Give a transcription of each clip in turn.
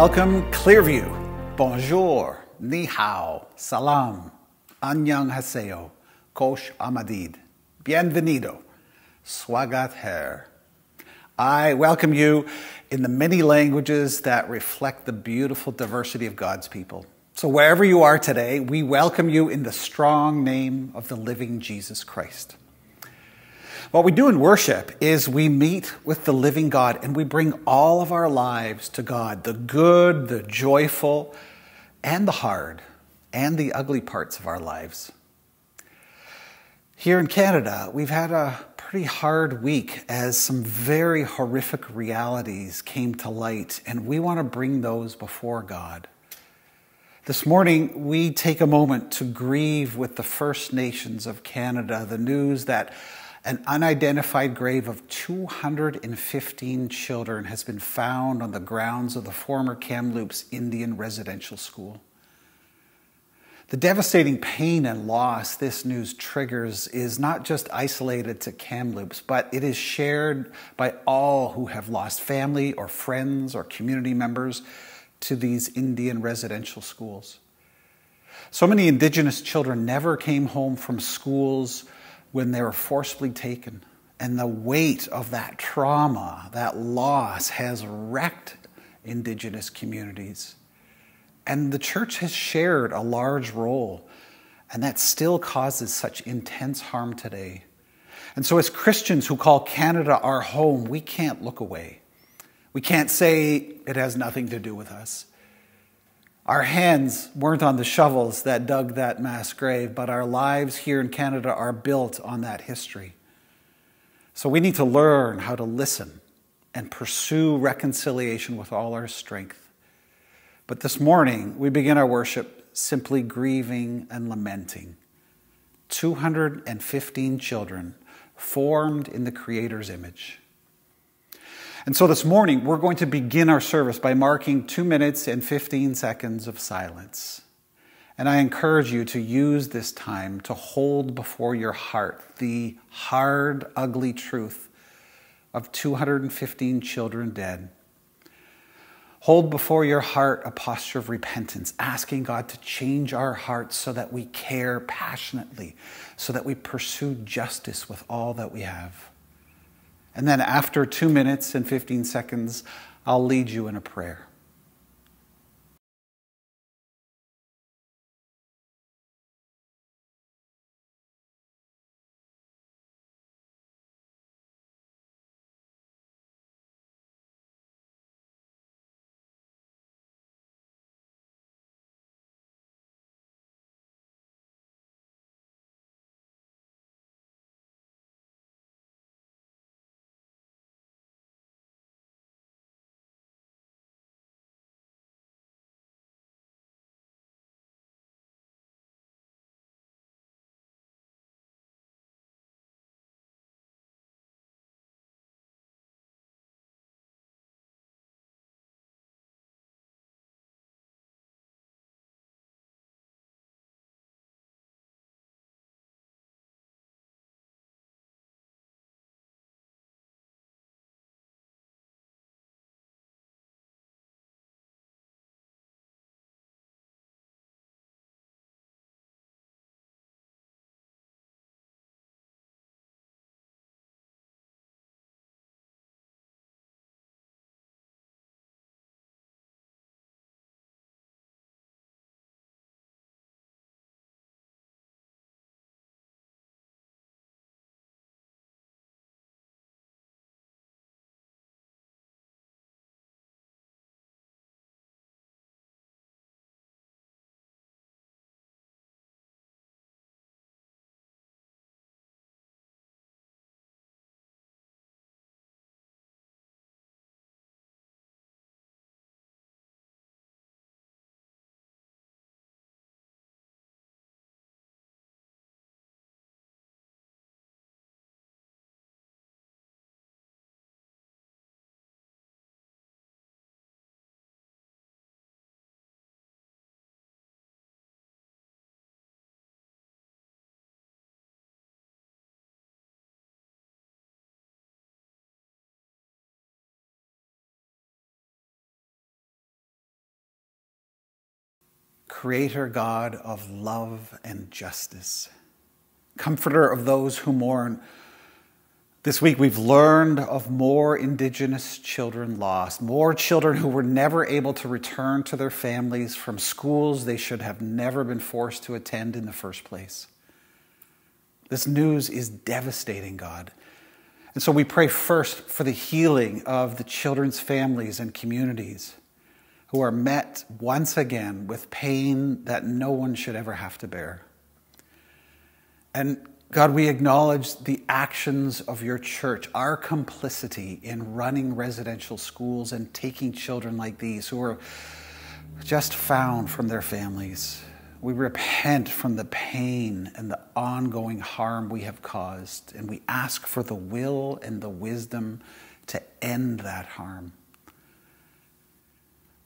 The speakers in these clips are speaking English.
welcome Clearview. Bonjour, ni hao, salam, annyeong haseo, kosh amadid, bienvenido, swagat her. I welcome you in the many languages that reflect the beautiful diversity of God's people. So, wherever you are today, we welcome you in the strong name of the living Jesus Christ. What we do in worship is we meet with the living God and we bring all of our lives to God the good, the joyful, and the hard, and the ugly parts of our lives. Here in Canada, we've had a pretty hard week as some very horrific realities came to light, and we want to bring those before God. This morning, we take a moment to grieve with the First Nations of Canada the news that an unidentified grave of 215 children has been found on the grounds of the former Kamloops Indian Residential School. The devastating pain and loss this news triggers is not just isolated to Kamloops, but it is shared by all who have lost family or friends or community members to these Indian residential schools. So many Indigenous children never came home from schools when they were forcibly taken. And the weight of that trauma, that loss, has wrecked Indigenous communities. And the church has shared a large role, and that still causes such intense harm today. And so, as Christians who call Canada our home, we can't look away. We can't say it has nothing to do with us. Our hands weren't on the shovels that dug that mass grave, but our lives here in Canada are built on that history. So we need to learn how to listen and pursue reconciliation with all our strength. But this morning, we begin our worship simply grieving and lamenting. 215 children formed in the Creator's image. And so this morning, we're going to begin our service by marking two minutes and 15 seconds of silence. And I encourage you to use this time to hold before your heart the hard, ugly truth of 215 children dead. Hold before your heart a posture of repentance, asking God to change our hearts so that we care passionately, so that we pursue justice with all that we have. And then after two minutes and 15 seconds, I'll lead you in a prayer. Creator God of love and justice, comforter of those who mourn. This week we've learned of more Indigenous children lost, more children who were never able to return to their families from schools they should have never been forced to attend in the first place. This news is devastating, God. And so we pray first for the healing of the children's families and communities who are met once again with pain that no one should ever have to bear. And God, we acknowledge the actions of your church, our complicity in running residential schools and taking children like these who are just found from their families. We repent from the pain and the ongoing harm we have caused, and we ask for the will and the wisdom to end that harm.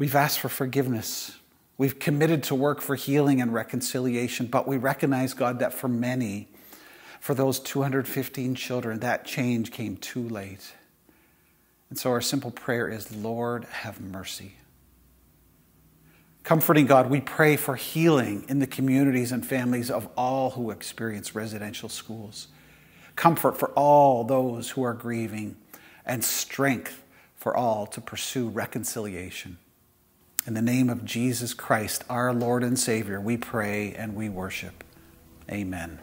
We've asked for forgiveness. We've committed to work for healing and reconciliation, but we recognize, God, that for many, for those 215 children, that change came too late. And so our simple prayer is Lord, have mercy. Comforting God, we pray for healing in the communities and families of all who experience residential schools. Comfort for all those who are grieving, and strength for all to pursue reconciliation. In the name of Jesus Christ, our Lord and Savior, we pray and we worship. Amen.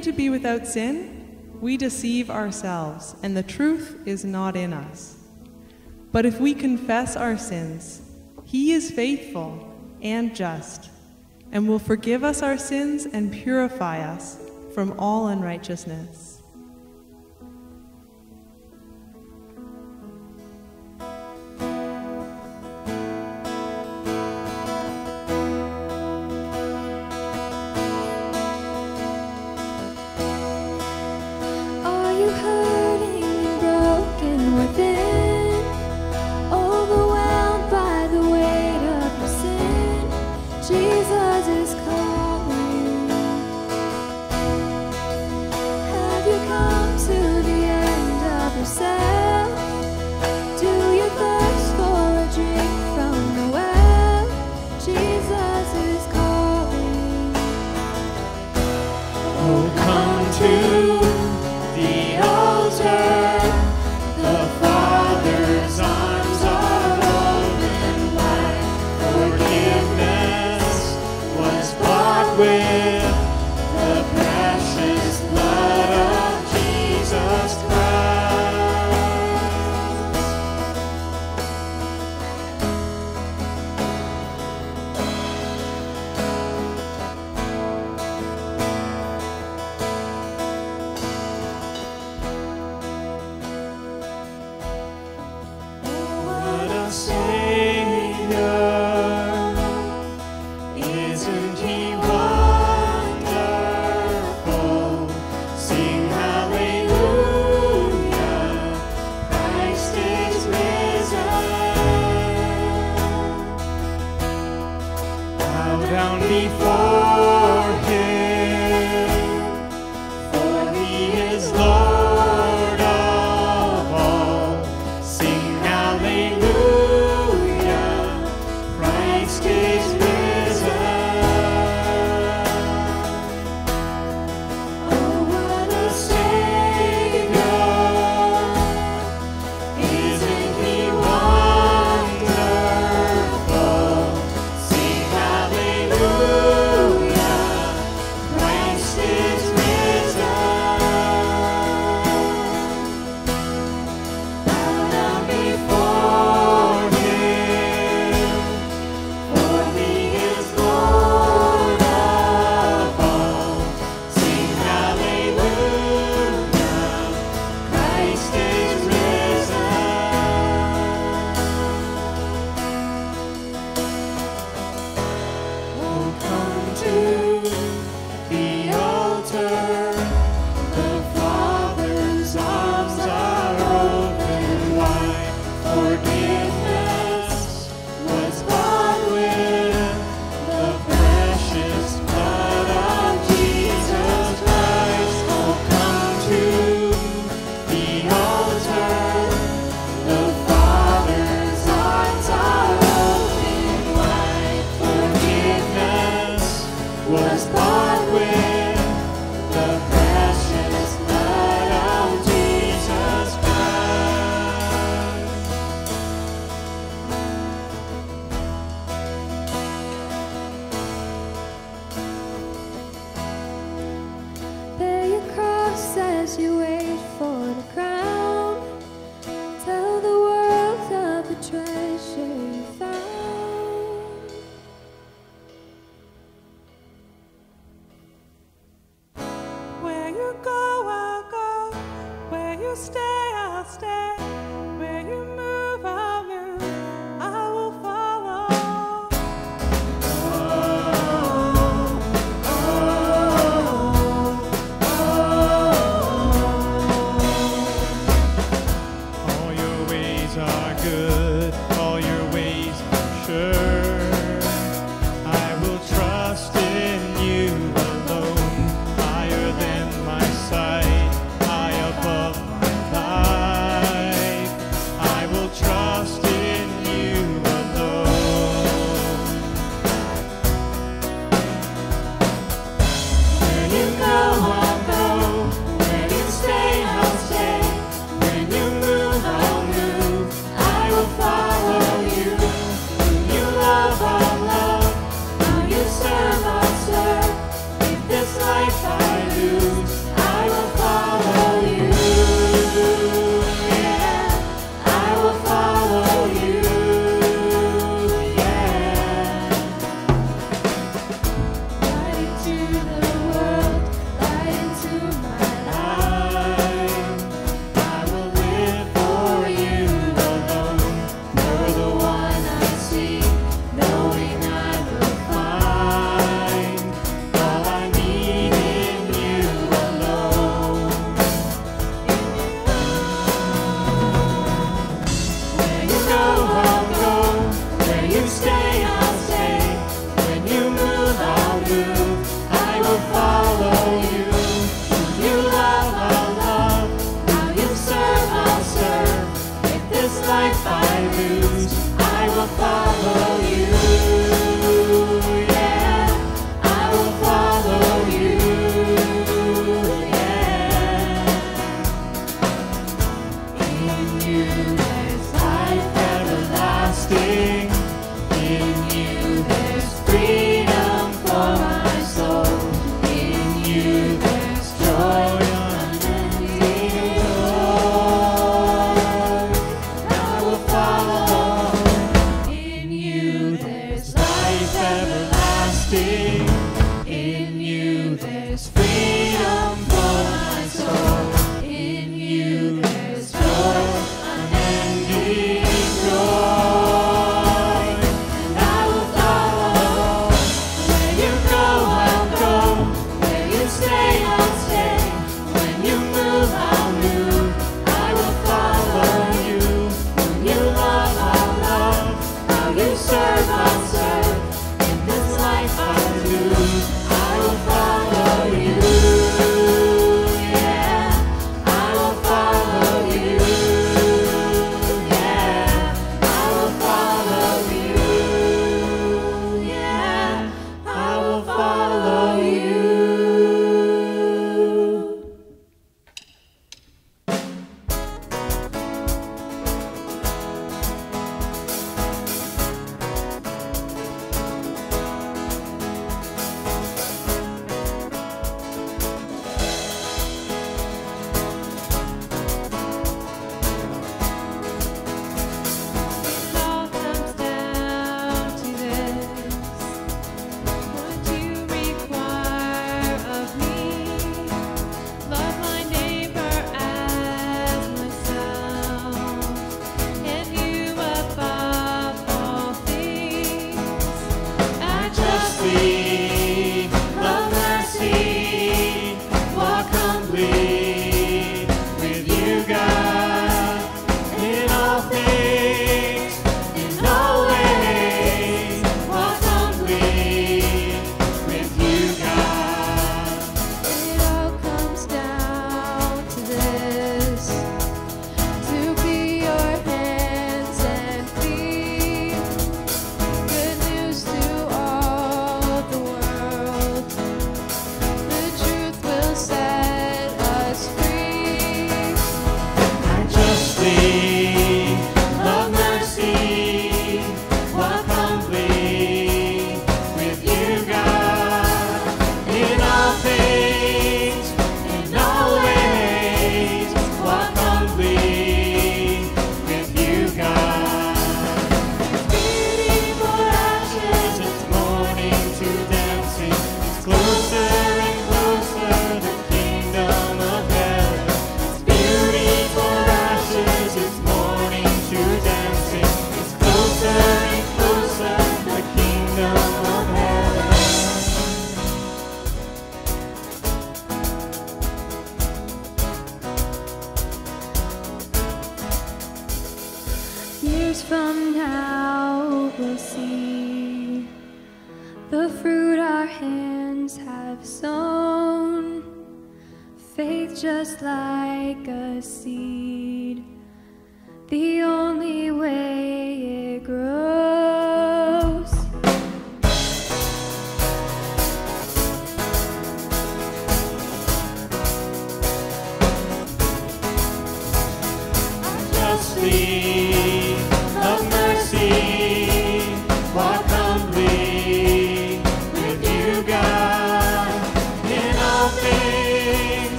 To be without sin, we deceive ourselves, and the truth is not in us. But if we confess our sins, he is faithful and just, and will forgive us our sins and purify us from all unrighteousness.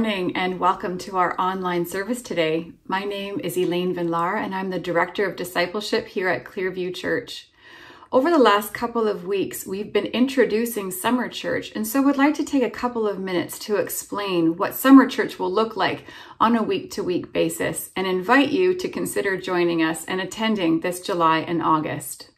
Morning and welcome to our online service today. My name is Elaine Vinlar and I'm the Director of Discipleship here at Clearview Church. Over the last couple of weeks, we've been introducing Summer Church, and so would like to take a couple of minutes to explain what Summer Church will look like on a week to week basis and invite you to consider joining us and attending this July and August.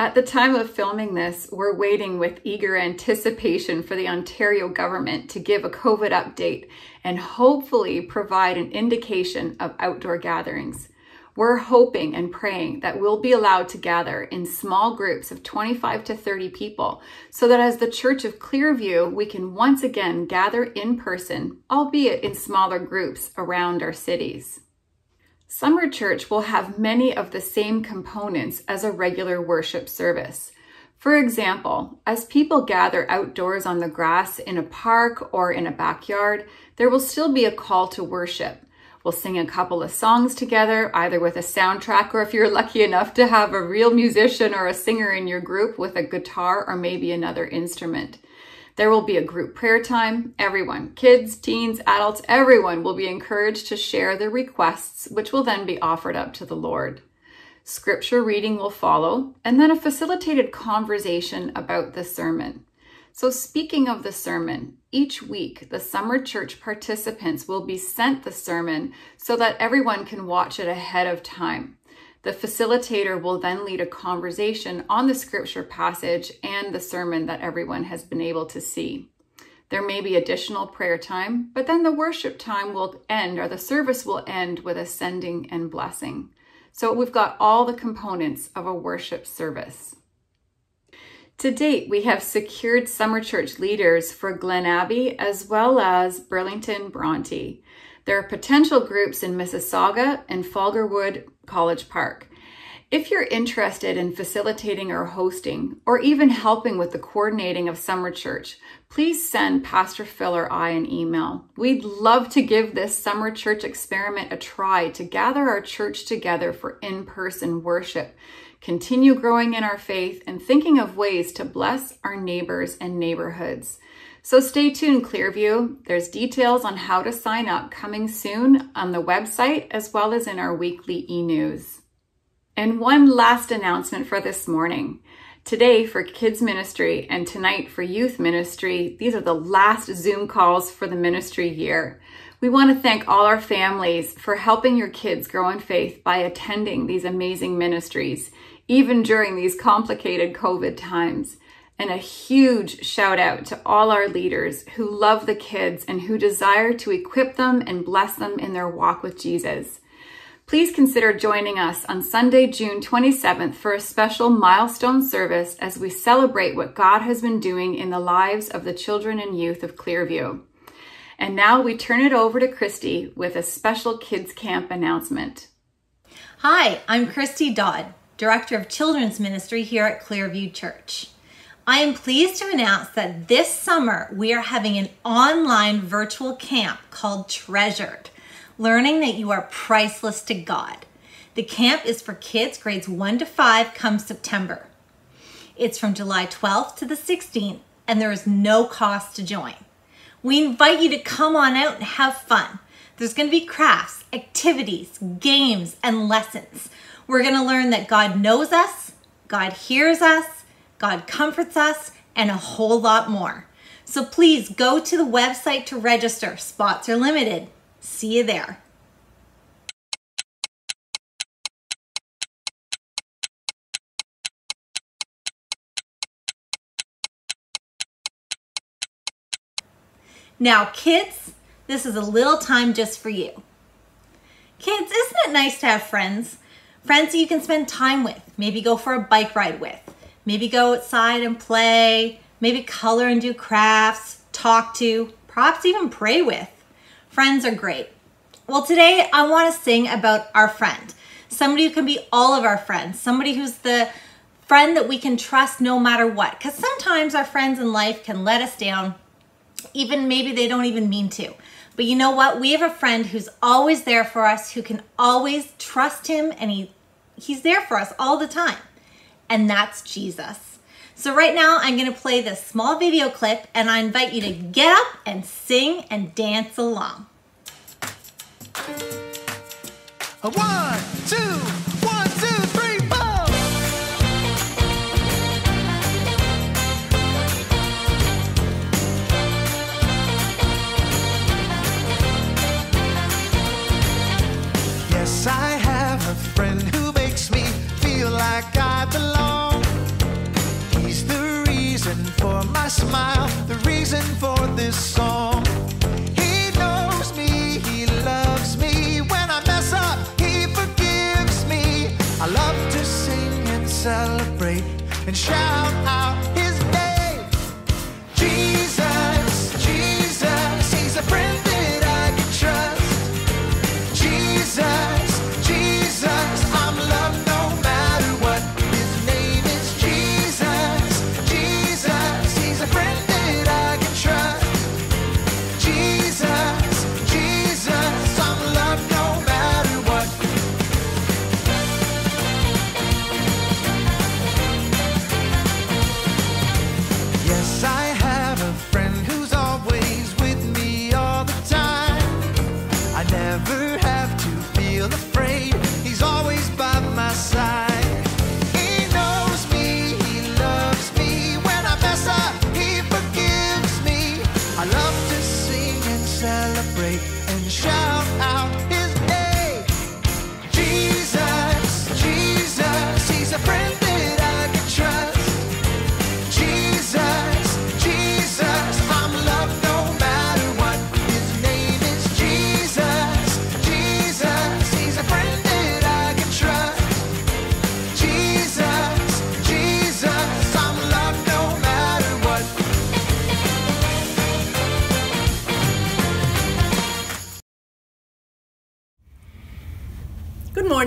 At the time of filming this, we're waiting with eager anticipation for the Ontario government to give a COVID update and hopefully provide an indication of outdoor gatherings. We're hoping and praying that we'll be allowed to gather in small groups of 25 to 30 people so that as the Church of Clearview, we can once again gather in person, albeit in smaller groups around our cities. Summer Church will have many of the same components as a regular worship service. For example, as people gather outdoors on the grass in a park or in a backyard, there will still be a call to worship. We'll sing a couple of songs together, either with a soundtrack or if you're lucky enough to have a real musician or a singer in your group with a guitar or maybe another instrument. There will be a group prayer time. Everyone, kids, teens, adults, everyone will be encouraged to share their requests, which will then be offered up to the Lord. Scripture reading will follow, and then a facilitated conversation about the sermon. So, speaking of the sermon, each week the summer church participants will be sent the sermon so that everyone can watch it ahead of time. The facilitator will then lead a conversation on the scripture passage and the sermon that everyone has been able to see. There may be additional prayer time, but then the worship time will end or the service will end with a sending and blessing. So we've got all the components of a worship service. To date, we have secured summer church leaders for Glen Abbey as well as Burlington Bronte. There are potential groups in Mississauga and Falgarwood College Park. If you're interested in facilitating or hosting, or even helping with the coordinating of summer church, please send Pastor Phil or I an email. We'd love to give this summer church experiment a try to gather our church together for in person worship. continue growing in our faith, and thinking of ways to bless our neighbors and neighborhoods. So stay tuned, Clearview. There's details on how to sign up coming soon on the website as well as in our weekly e news. And one last announcement for this morning. Today for kids ministry and tonight for youth ministry, these are the last Zoom calls for the ministry year. We want to thank all our families for helping your kids grow in faith by attending these amazing ministries, even during these complicated COVID times. And a huge shout out to all our leaders who love the kids and who desire to equip them and bless them in their walk with Jesus. Please consider joining us on Sunday, June 27th for a special milestone service as we celebrate what God has been doing in the lives of the children and youth of Clearview. And now we turn it over to Christy with a special kids camp announcement. Hi, I'm Christy Dodd, Director of Children's Ministry here at Clearview Church. I am pleased to announce that this summer we are having an online virtual camp called Treasured, learning that you are priceless to God. The camp is for kids grades 1 to 5 come September. It's from July 12th to the 16th, and there is no cost to join. We invite you to come on out and have fun. There's going to be crafts, activities, games, and lessons. We're going to learn that God knows us, God hears us, God comforts us, and a whole lot more. So please go to the website to register. Spots are limited. See you there. Now, kids, this is a little time just for you. Kids, isn't it nice to have friends? Friends that you can spend time with, maybe go for a bike ride with. Maybe go outside and play, maybe color and do crafts, talk to, perhaps even pray with. Friends are great. Well, today I want to sing about our friend. Somebody who can be all of our friends, somebody who's the friend that we can trust no matter what. Because sometimes our friends in life can let us down, even maybe they don't even mean to. But you know what? We have a friend who's always there for us, who can always trust him, and he, he's there for us all the time and that's Jesus. So right now I'm gonna play this small video clip and I invite you to get up and sing and dance along. One, two, one, two, for my smile, the reason for this song. He knows me, he loves me. When I mess up, he forgives me. I love to sing and celebrate and shout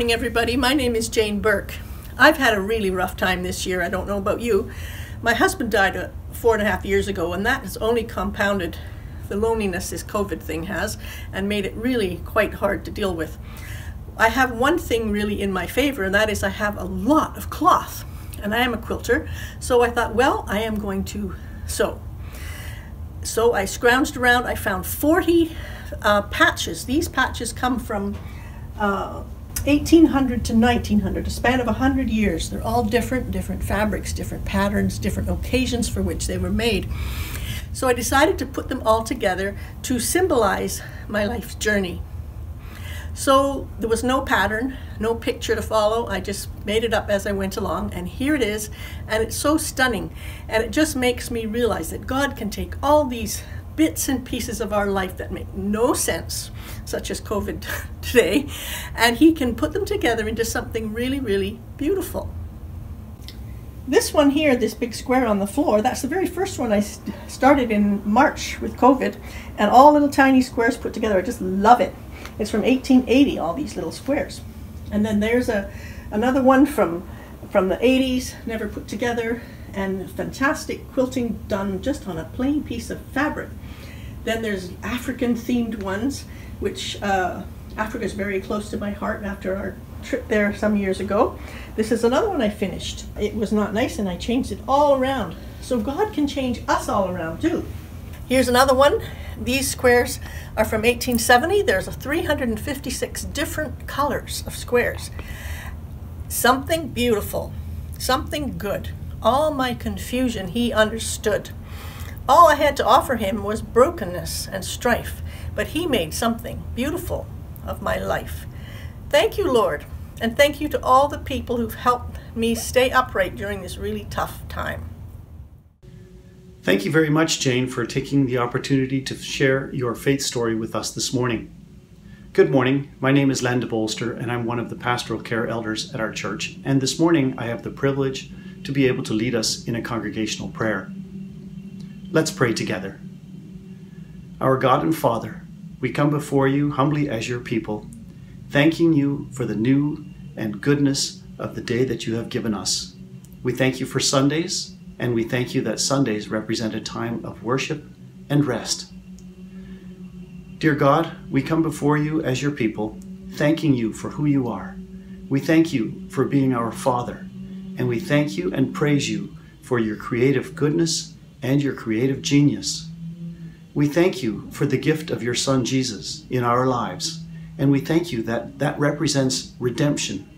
morning, everybody. My name is Jane Burke. I've had a really rough time this year. I don't know about you. My husband died uh, four and a half years ago, and that has only compounded the loneliness this COVID thing has and made it really quite hard to deal with. I have one thing really in my favor, and that is I have a lot of cloth, and I am a quilter. So I thought, well, I am going to sew. So I scrounged around. I found 40 uh, patches. These patches come from uh, 1800 to 1900, a span of 100 years. They're all different, different fabrics, different patterns, different occasions for which they were made. So I decided to put them all together to symbolize my life's journey. So there was no pattern, no picture to follow. I just made it up as I went along, and here it is. And it's so stunning. And it just makes me realize that God can take all these bits and pieces of our life that make no sense, such as COVID today, and He can put them together into something really, really beautiful. This one here, this big square on the floor, that's the very first one I started in March with COVID, and all little tiny squares put together. I just love it. It's from 1880, all these little squares. And then there's a another one from from the 80s, never put together, and fantastic quilting done just on a plain piece of fabric. Then there's African themed ones, which uh, Africa is very close to my heart after our trip there some years ago. This is another one I finished. It was not nice and I changed it all around. So God can change us all around too. Here's another one. These squares are from 1870. There's 356 different colors of squares. Something beautiful, something good. All my confusion he understood. All I had to offer him was brokenness and strife, but he made something beautiful of my life. Thank you, Lord, and thank you to all the people who've helped me stay upright during this really tough time. Thank you very much, Jane, for taking the opportunity to share your faith story with us this morning. Good morning. My name is Len Bolster, and I'm one of the pastoral care elders at our church. And this morning, I have the privilege to be able to lead us in a congregational prayer. Let's pray together. Our God and Father, we come before you humbly as your people, thanking you for the new and goodness of the day that you have given us. We thank you for Sundays, and we thank you that Sundays represent a time of worship and rest. Dear God, we come before you as your people, thanking you for who you are. We thank you for being our Father, and we thank you and praise you for your creative goodness and your creative genius. We thank you for the gift of your Son Jesus in our lives, and we thank you that that represents redemption,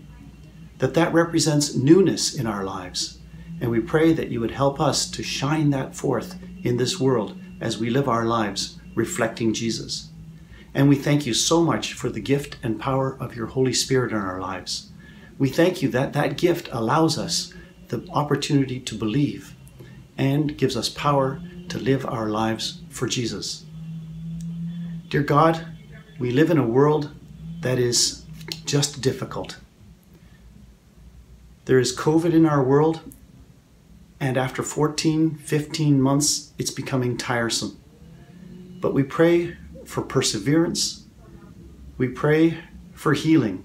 that that represents newness in our lives. And we pray that you would help us to shine that forth in this world as we live our lives reflecting Jesus. And we thank you so much for the gift and power of your Holy Spirit in our lives. We thank you that that gift allows us the opportunity to believe and gives us power to live our lives for Jesus. Dear God, we live in a world that is just difficult. There is COVID in our world, and after 14, 15 months, it's becoming tiresome. But we pray for perseverance. We pray for healing.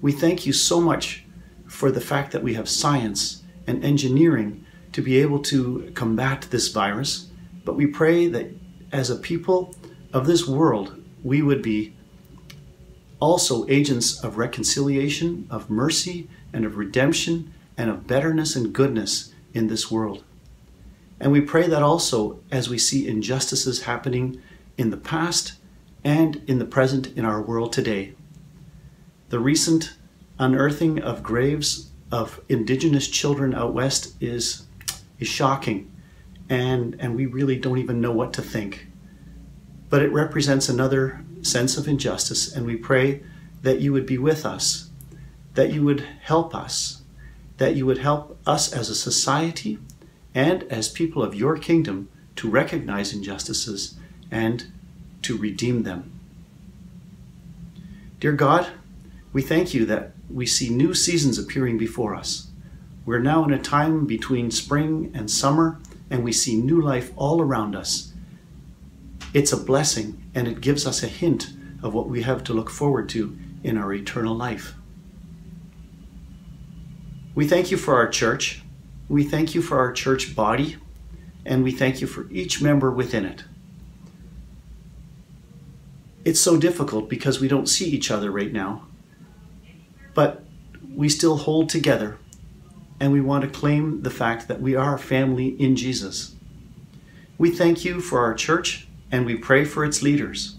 We thank you so much for the fact that we have science and engineering to be able to combat this virus. But we pray that as a people of this world, we would be also agents of reconciliation, of mercy, and of redemption, and of betterness and goodness in this world. And we pray that also as we see injustices happening in the past and in the present in our world today. The recent unearthing of graves of indigenous children out west is is shocking. And and we really don't even know what to think. But it represents another sense of injustice and we pray that you would be with us that you would help us that you would help us as a society and as people of your kingdom to recognize injustices and to redeem them. Dear god we thank you that we see new seasons appearing before us we're now in a time between spring and summer, and we see new life all around us. It's a blessing, and it gives us a hint of what we have to look forward to in our eternal life. We thank you for our church. We thank you for our church body, and we thank you for each member within it. It's so difficult because we don't see each other right now, but we still hold together and we want to claim the fact that we are family in Jesus. We thank you for our church and we pray for its leaders.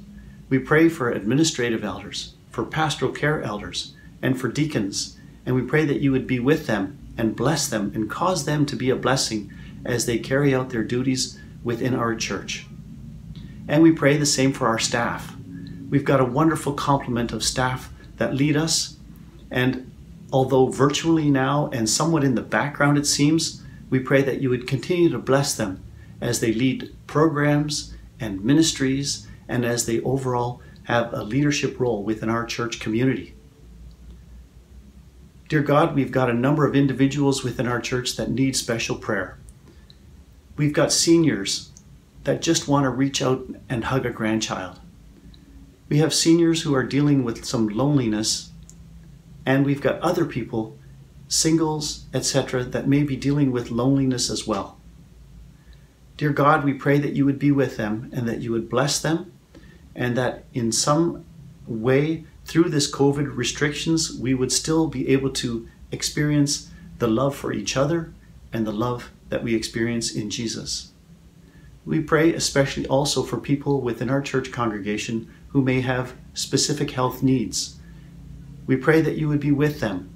We pray for administrative elders, for pastoral care elders, and for deacons, and we pray that you would be with them and bless them and cause them to be a blessing as they carry out their duties within our church. And we pray the same for our staff. We've got a wonderful complement of staff that lead us, and although virtually now and somewhat in the background it seems, we pray that you would continue to bless them as they lead programs and ministries and as they overall have a leadership role within our church community. Dear God, we've got a number of individuals within our church that need special prayer. We've got seniors that just want to reach out and hug a grandchild. We have seniors who are dealing with some loneliness, and we've got other people, singles, etc., that may be dealing with loneliness as well. Dear God, we pray that you would be with them and that you would bless them, and that in some way, through this COVID restrictions, we would still be able to experience the love for each other and the love that we experience in Jesus. We pray especially also for people within our church congregation who may have specific health needs. We pray that you would be with them,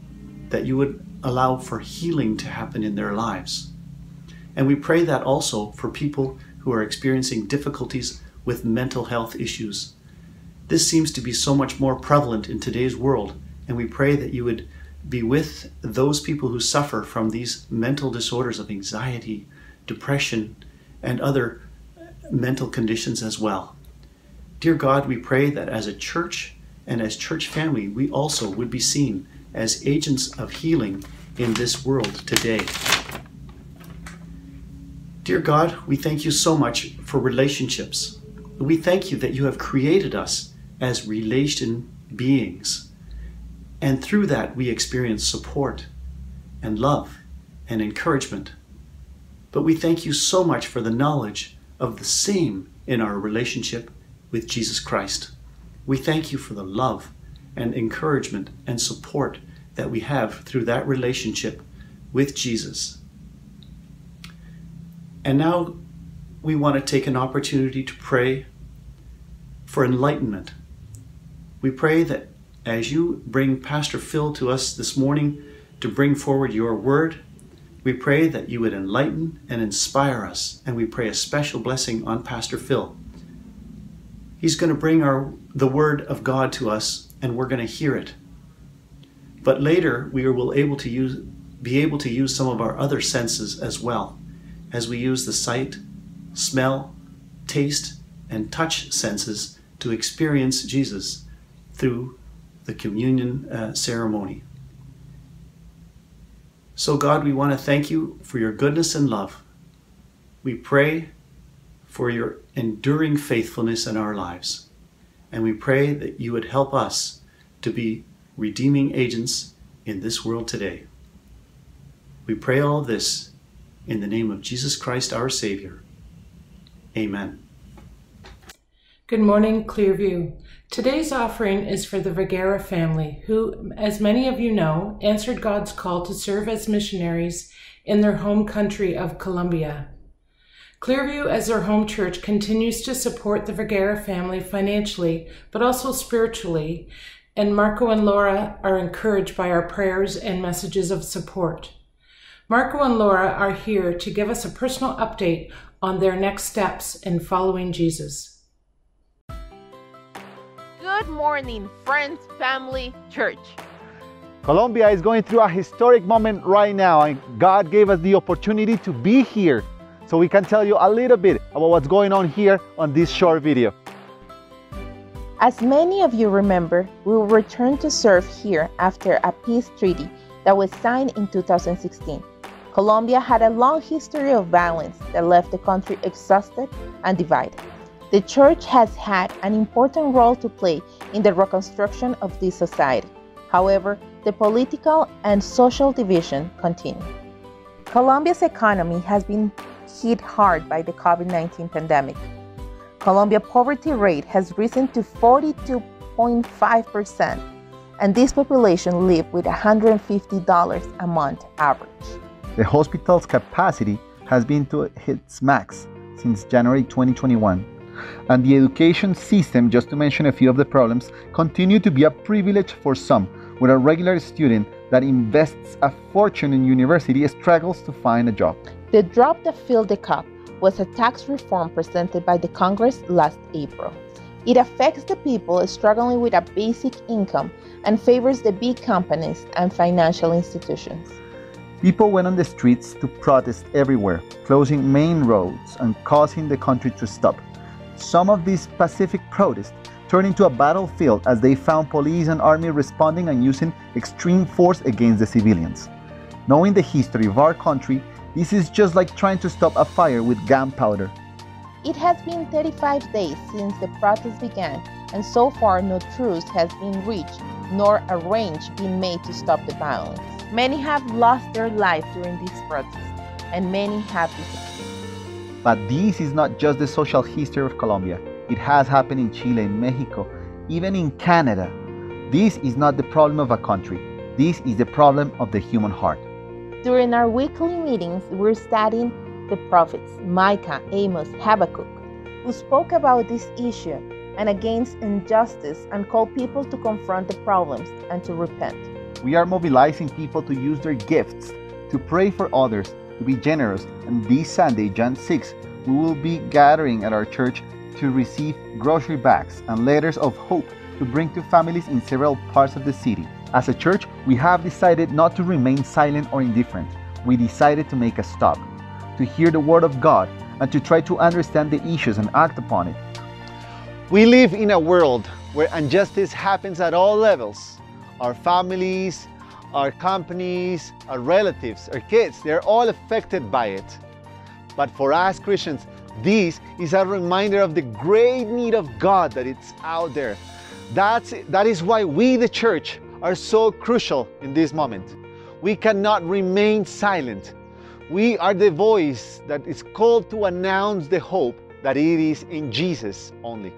that you would allow for healing to happen in their lives. And we pray that also for people who are experiencing difficulties with mental health issues. This seems to be so much more prevalent in today's world, and we pray that you would be with those people who suffer from these mental disorders of anxiety, depression, and other mental conditions as well. Dear God, we pray that as a church and as church family, we also would be seen as agents of healing in this world today. Dear God, we thank you so much for relationships. We thank you that you have created us as relation beings. And through that, we experience support and love and encouragement. But we thank you so much for the knowledge of the same in our relationship with Jesus Christ. We thank you for the love and encouragement and support that we have through that relationship with Jesus. And now we want to take an opportunity to pray for enlightenment. We pray that as you bring Pastor Phil to us this morning to bring forward your word, we pray that you would enlighten and inspire us, and we pray a special blessing on Pastor Phil. He's going to bring our the word of God to us, and we're going to hear it. But later we will able to use be able to use some of our other senses as well as we use the sight, smell, taste, and touch senses to experience Jesus through the communion uh, ceremony. So, God, we want to thank you for your goodness and love. We pray for your enduring faithfulness in our lives. And we pray that you would help us to be redeeming agents in this world today. We pray all this in the name of Jesus Christ our Savior. Amen. Good morning, Clearview. Today's offering is for the Vergara family, who, as many of you know, answered God's call to serve as missionaries in their home country of Colombia. Clearview, as their home church, continues to support the Vergara family financially, but also spiritually, and Marco and Laura are encouraged by our prayers and messages of support. Marco and Laura are here to give us a personal update on their next steps in following Jesus. Good morning, friends, family, church. Colombia is going through a historic moment right now, and God gave us the opportunity to be here so we can tell you a little bit about what's going on here on this short video. As many of you remember, we will return to serve here after a peace treaty that was signed in 2016. Colombia had a long history of violence that left the country exhausted and divided. The church has had an important role to play in the reconstruction of this society. However, the political and social division continue. Colombia's economy has been hit hard by the COVID 19 pandemic. Colombia poverty rate has risen to 42.5%, and this population lived with $150 a month average. The hospital's capacity has been to its max since January 2021. And the education system, just to mention a few of the problems, continue to be a privilege for some, where a regular student that invests a fortune in university struggles to find a job. The drop that filled the cup was a tax reform presented by the Congress last April. It affects the people struggling with a basic income and favors the big companies and financial institutions. People went on the streets to protest everywhere, closing main roads and causing the country to stop. Some of these pacific protests turned into a battlefield as they found police and army responding and using extreme force against the civilians. Knowing the history of our country, this is just like trying to stop a fire with gunpowder. It has been 35 days since the protest began, and so far no truce has been reached nor a range been made to stop the violence. Many have lost their life during these protests, and many have disappeared. But this is not just the social history of Colombia. It has happened in Chile, in Mexico, even in Canada. This is not the problem of a country. This is the problem of the human heart. During our weekly meetings, we're studying the prophets Micah, Amos, Habakkuk, who spoke about this issue and against injustice and called people to confront the problems and to repent. We are mobilizing people to use their gifts, to pray for others, to be generous, and this Sunday, Jan 6, we will be gathering at our church to receive grocery bags and letters of hope to bring to families in several parts of the city. As a church, we have decided not to remain silent or indifferent. We decided to make a stop, to hear the Word of God, and to try to understand the issues and act upon it. We live in a world where injustice happens at all levels. Our families, our companies, our relatives, our kids, they're all affected by it. But for us Christians, this is a reminder of the great need of God that it's out there. That's, that is why we, the church, are so crucial in this moment. We cannot remain silent. We are the voice that is called to announce the hope that it is in Jesus only.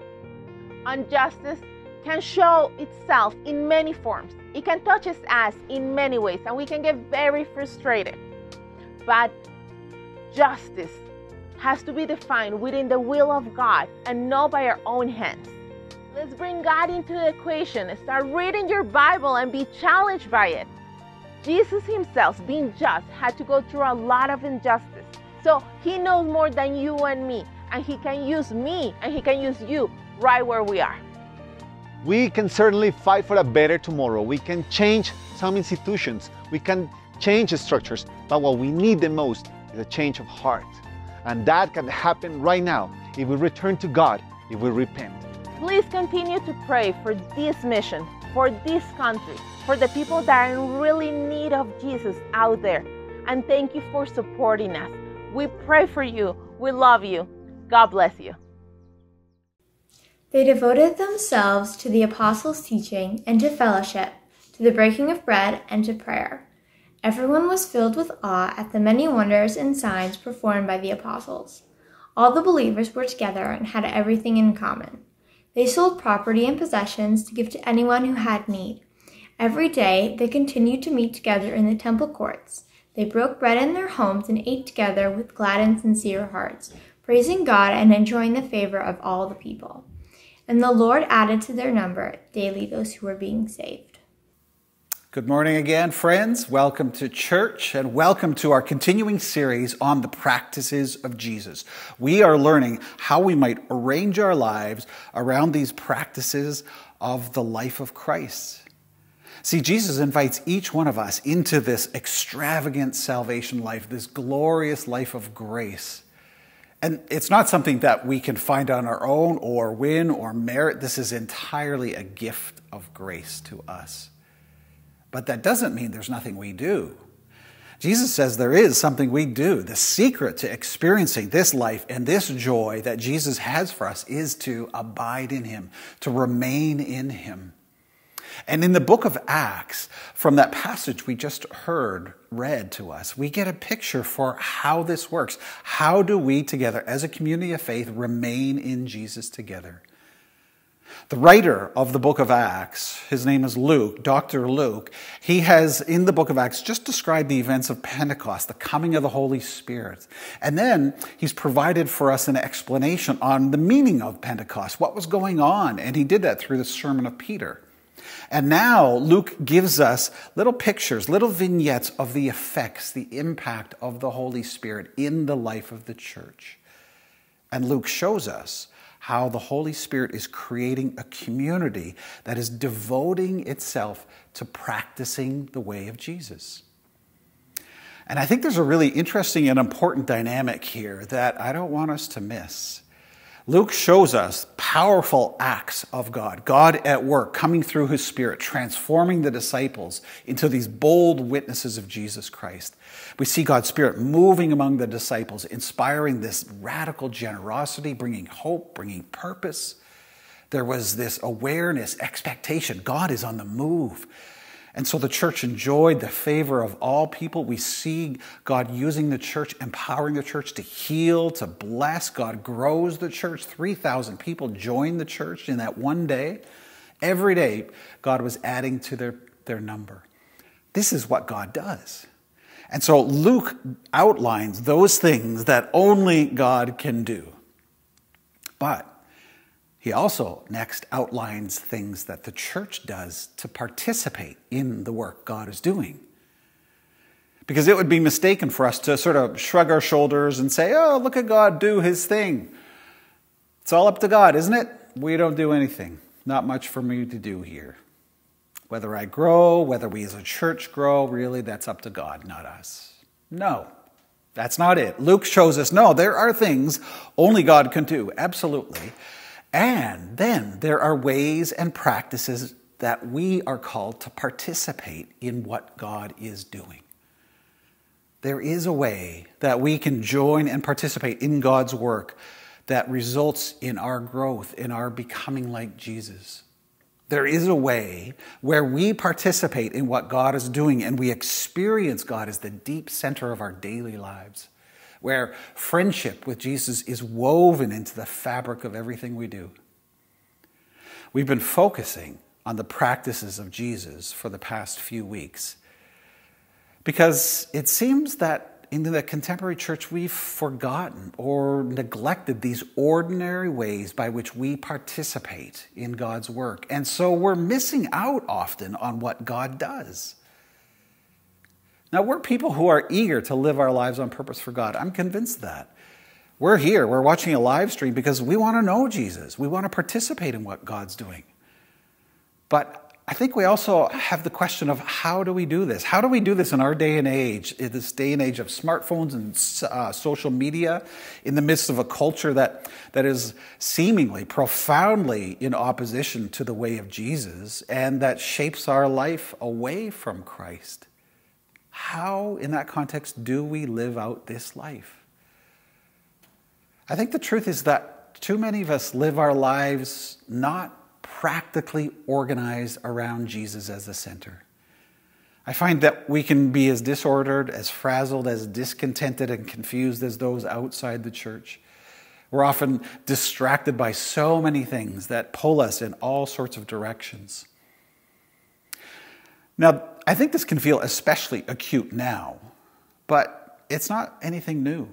Injustice can show itself in many forms. It can touch us in many ways, and we can get very frustrated. But justice has to be defined within the will of God and not by our own hands. Let's bring God into the equation. Start reading your Bible and be challenged by it. Jesus himself, being just, had to go through a lot of injustice. So he knows more than you and me, and he can use me and he can use you right where we are. We can certainly fight for a better tomorrow. We can change some institutions. We can change the structures. But what we need the most is a change of heart. And that can happen right now if we return to God, if we repent. Please continue to pray for this mission, for this country, for the people that are in really need of Jesus out there. And thank you for supporting us. We pray for you. We love you. God bless you. They devoted themselves to the apostles' teaching and to fellowship, to the breaking of bread and to prayer. Everyone was filled with awe at the many wonders and signs performed by the apostles. All the believers were together and had everything in common. They sold property and possessions to give to anyone who had need. Every day they continued to meet together in the temple courts. They broke bread in their homes and ate together with glad and sincere hearts, praising God and enjoying the favor of all the people. And the Lord added to their number daily those who were being saved. Good morning again, friends. Welcome to church and welcome to our continuing series on the practices of Jesus. We are learning how we might arrange our lives around these practices of the life of Christ. See, Jesus invites each one of us into this extravagant salvation life, this glorious life of grace. And it's not something that we can find on our own or win or merit. This is entirely a gift of grace to us. But that doesn't mean there's nothing we do. Jesus says there is something we do. The secret to experiencing this life and this joy that Jesus has for us is to abide in Him, to remain in Him. And in the book of Acts, from that passage we just heard read to us, we get a picture for how this works. How do we together, as a community of faith, remain in Jesus together? The writer of the book of Acts, his name is Luke, Dr. Luke, he has in the book of Acts just described the events of Pentecost, the coming of the Holy Spirit. And then he's provided for us an explanation on the meaning of Pentecost, what was going on. And he did that through the sermon of Peter. And now Luke gives us little pictures, little vignettes of the effects, the impact of the Holy Spirit in the life of the church. And Luke shows us how the Holy Spirit is creating a community that is devoting itself to practicing the way of Jesus. And I think there's a really interesting and important dynamic here that I don't want us to miss. Luke shows us powerful acts of God, God at work, coming through his Spirit, transforming the disciples into these bold witnesses of Jesus Christ. We see God's Spirit moving among the disciples, inspiring this radical generosity, bringing hope, bringing purpose. There was this awareness, expectation. God is on the move. And so the church enjoyed the favor of all people. We see God using the church, empowering the church to heal, to bless. God grows the church. 3,000 people joined the church in that one day. Every day, God was adding to their, their number. This is what God does. And so Luke outlines those things that only God can do. But he also next outlines things that the church does to participate in the work God is doing. Because it would be mistaken for us to sort of shrug our shoulders and say, oh, look at God do his thing. It's all up to God, isn't it? We don't do anything. Not much for me to do here. Whether I grow, whether we as a church grow, really, that's up to God, not us. No, that's not it. Luke shows us no, there are things only God can do, absolutely. And then there are ways and practices that we are called to participate in what God is doing. There is a way that we can join and participate in God's work that results in our growth, in our becoming like Jesus. There is a way where we participate in what God is doing and we experience God as the deep center of our daily lives where friendship with Jesus is woven into the fabric of everything we do. We've been focusing on the practices of Jesus for the past few weeks because it seems that in the contemporary church we've forgotten or neglected these ordinary ways by which we participate in God's work. And so we're missing out often on what God does. Now, we're people who are eager to live our lives on purpose for God. I'm convinced that. We're here, we're watching a live stream because we want to know Jesus. We want to participate in what God's doing. But I think we also have the question of how do we do this? How do we do this in our day and age, in this day and age of smartphones and uh, social media, in the midst of a culture that, that is seemingly profoundly in opposition to the way of Jesus and that shapes our life away from Christ? How, in that context, do we live out this life? I think the truth is that too many of us live our lives not practically organized around Jesus as the center. I find that we can be as disordered, as frazzled, as discontented, and confused as those outside the church. We're often distracted by so many things that pull us in all sorts of directions. Now, I think this can feel especially acute now, but it's not anything new.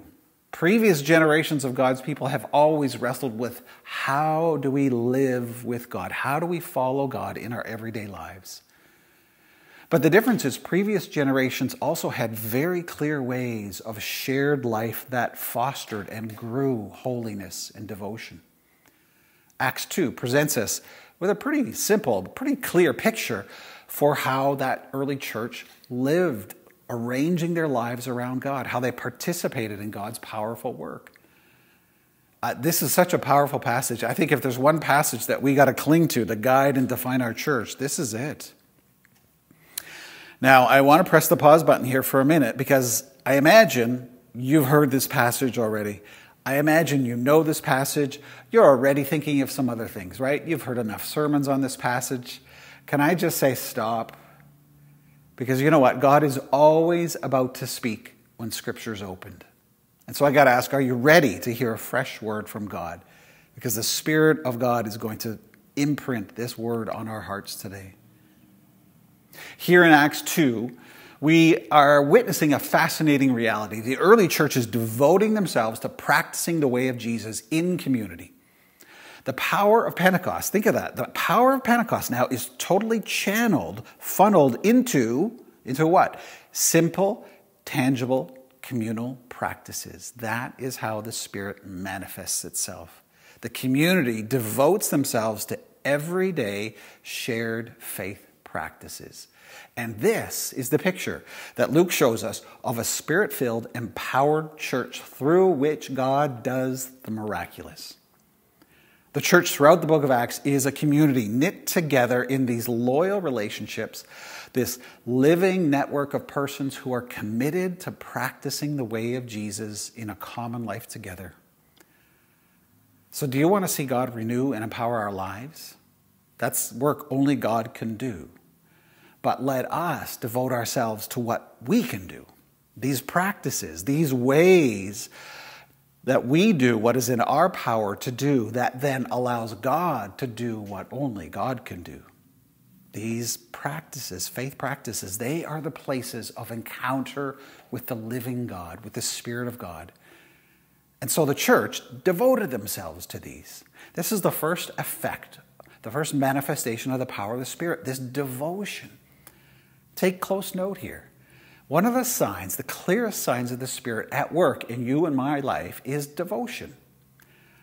Previous generations of God's people have always wrestled with how do we live with God? How do we follow God in our everyday lives? But the difference is, previous generations also had very clear ways of shared life that fostered and grew holiness and devotion. Acts 2 presents us with a pretty simple, pretty clear picture for how that early church lived, arranging their lives around God, how they participated in God's powerful work. Uh, this is such a powerful passage. I think if there's one passage that we got to cling to to guide and define our church, this is it. Now, I want to press the pause button here for a minute because I imagine you've heard this passage already. I imagine you know this passage. You're already thinking of some other things, right? You've heard enough sermons on this passage. Can I just say stop? Because you know what? God is always about to speak when Scripture's opened. And so I got to ask are you ready to hear a fresh word from God? Because the Spirit of God is going to imprint this word on our hearts today. Here in Acts 2, we are witnessing a fascinating reality. The early church is devoting themselves to practicing the way of Jesus in community. The power of Pentecost, think of that. The power of Pentecost now is totally channeled, funneled into, into what? Simple, tangible, communal practices. That is how the Spirit manifests itself. The community devotes themselves to everyday shared faith practices. And this is the picture that Luke shows us of a spirit filled, empowered church through which God does the miraculous. The church throughout the book of Acts is a community knit together in these loyal relationships, this living network of persons who are committed to practicing the way of Jesus in a common life together. So, do you want to see God renew and empower our lives? That's work only God can do. But let us devote ourselves to what we can do. These practices, these ways that we do what is in our power to do, that then allows God to do what only God can do. These practices, faith practices, they are the places of encounter with the living God, with the Spirit of God. And so the church devoted themselves to these. This is the first effect, the first manifestation of the power of the Spirit, this devotion. Take close note here. One of the signs, the clearest signs of the Spirit at work in you and my life is devotion.